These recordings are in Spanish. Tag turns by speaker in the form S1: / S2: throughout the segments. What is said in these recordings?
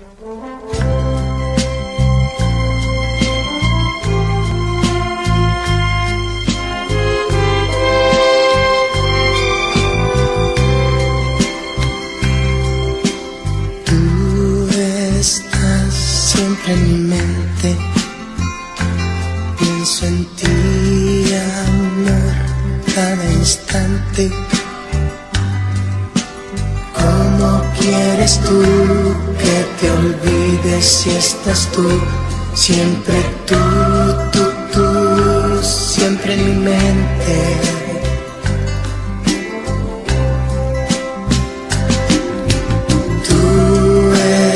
S1: Tú estás siempre en mi mente. Pienso en ti, amor, cada instante. ¿Cómo quieres tú que te olvides si estás tú? Siempre tú, tú, tú, siempre en mi mente. Tú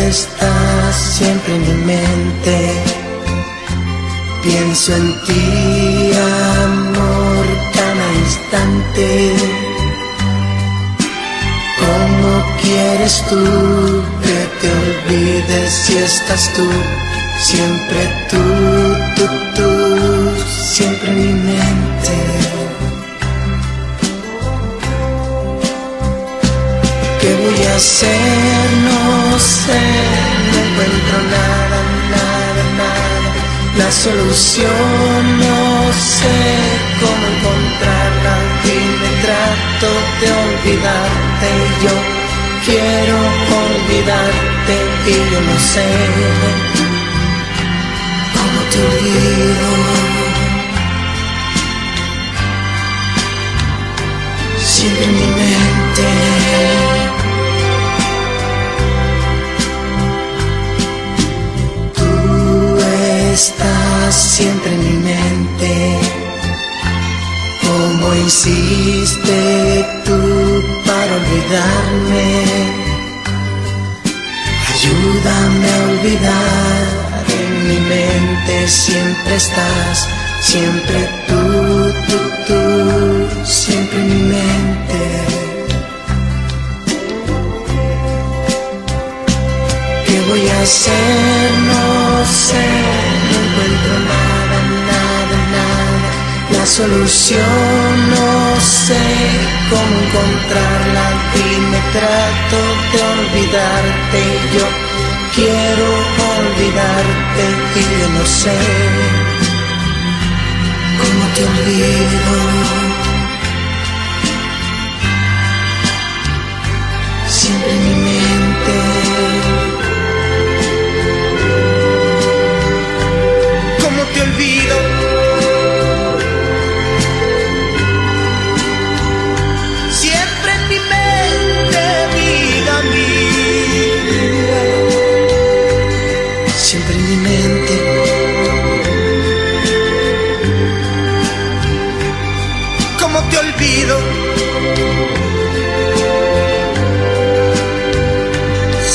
S1: estás siempre en mi mente. Pienso en ti, amor, cada instante. Quieres tú que te olvides si estás tú? Siempre tú, tú, tú, siempre mi mente. ¿Qué voy a hacer? No sé, no encuentro nada, nada, nada. La solución no sé cómo encontrarla y me trato de olvidarte. Yo quiero olvidarte y yo no sé cómo te olvido. Siempre en mi mente. Tú estás siempre en mi mente. ¿Cómo hiciste tú para olvidarme? Ayúdame a olvidar. En mi mente siempre estás. Siempre tú, tú, tú. Siempre en mi mente. ¿Qué voy a hacer? No sé, La solución no sé cómo encontrarla y me trato de olvidarte. Yo quiero olvidarte y yo no sé cómo te olvido. Siempre en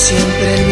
S1: Siempre en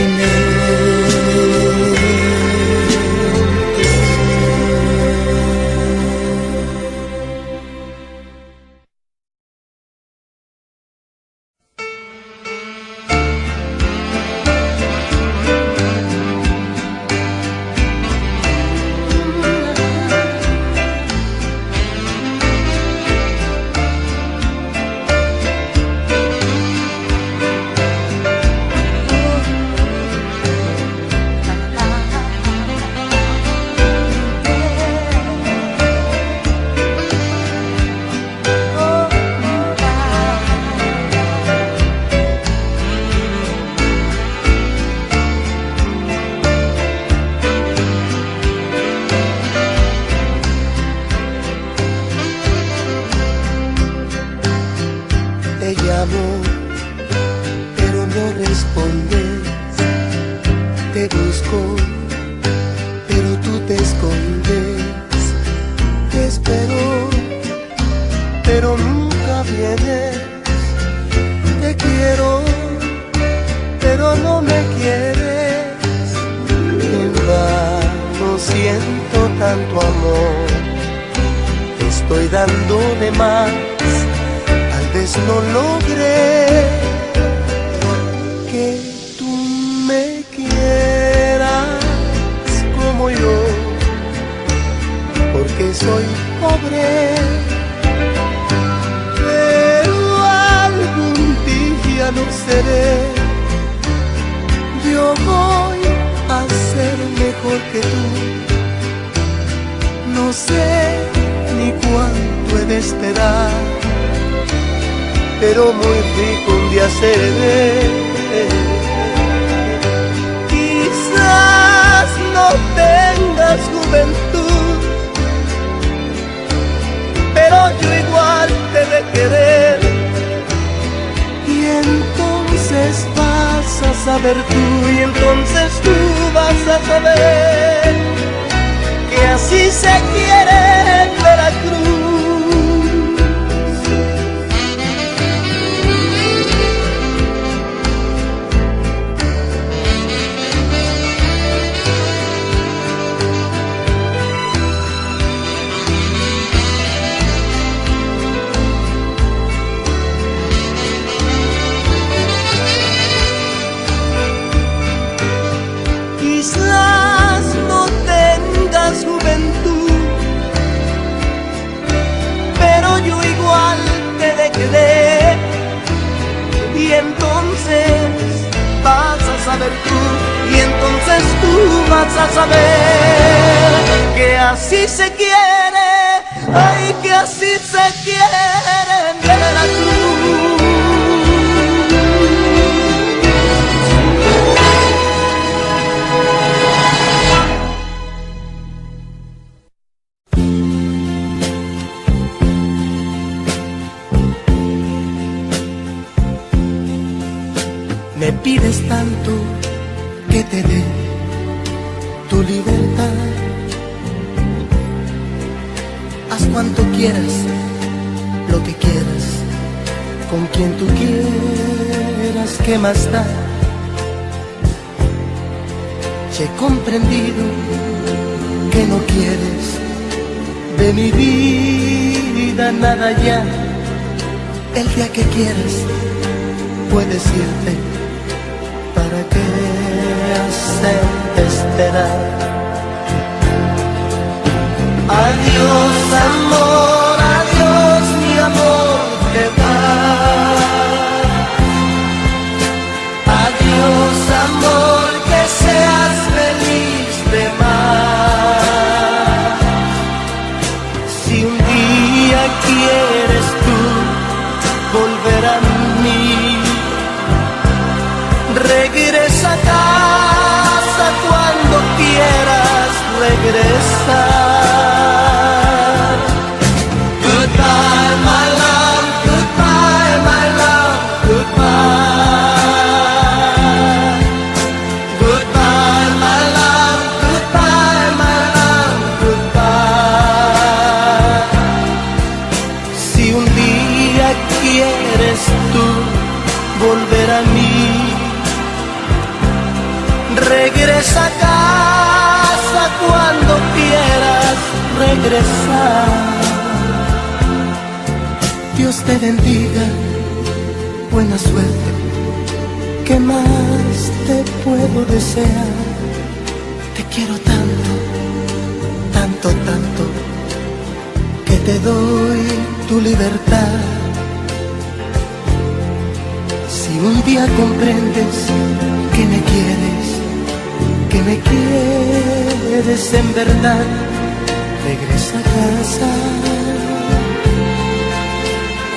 S1: no logré que tú me quieras como yo, porque soy pobre. Pero algún día no seré, yo voy mejor que tú. No sé ni cuánto he de esperar, pero muy rico un día seré. Quizás no tengas juventud, pero yo igual te de querer. Y entonces vas a saber tú, y entonces tú vas a saber que así se quiere y entonces tú vas a saber que así se quiere, ay, que así se quiere en Veracruz. Me pides tanto Haz cuanto quieras, lo que quieras, con quien tú quieras, ¿qué más da? He comprendido que no quieres de mi vida nada ya. El día que quieras puedes irte para qué hacerte esperar. Regresa a casa cuando quieras regresar. Dios te bendiga, buena suerte, ¿qué más te puedo desear? Te quiero tanto, tanto, tanto, que te doy tu libertad. Si un día comprendes que me quieres, que me quieres en verdad, regresa a casa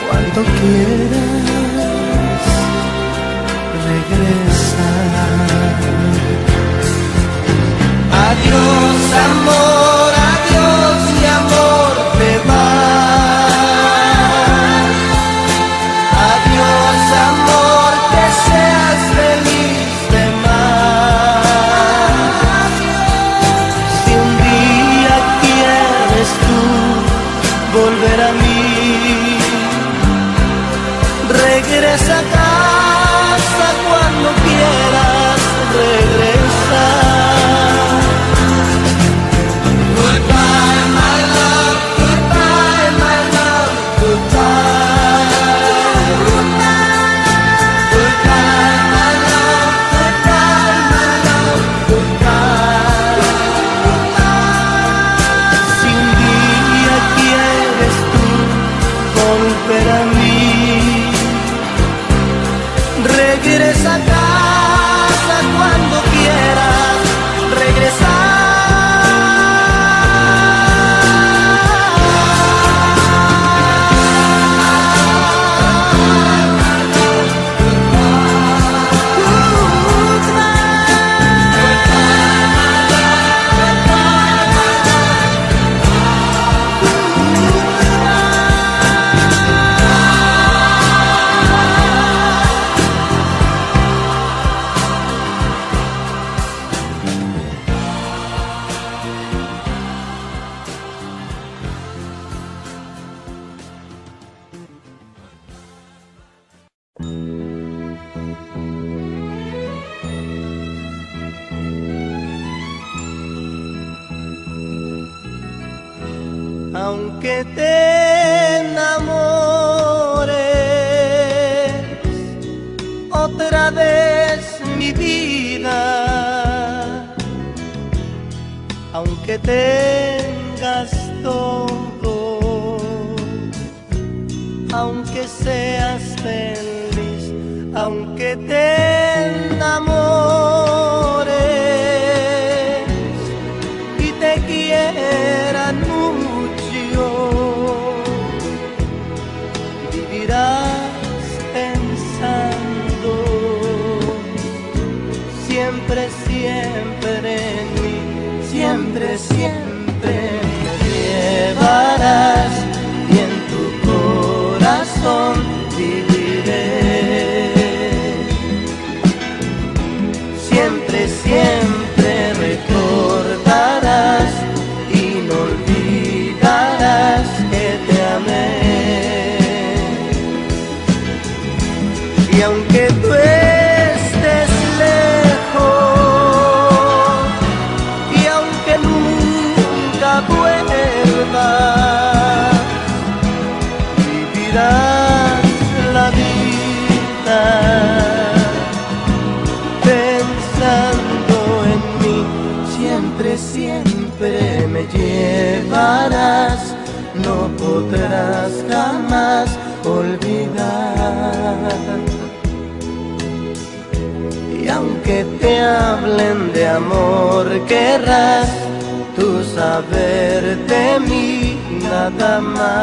S1: cuando quieras, regresa. Adiós amor, te enamores. Otra vez mi vida, aunque tengas vuelvas, vivirás la vida pensando en mí. Siempre, siempre me llevarás, no podrás jamás olvidar. Y aunque te hablen de amor, querrás tu saber de mí nada más.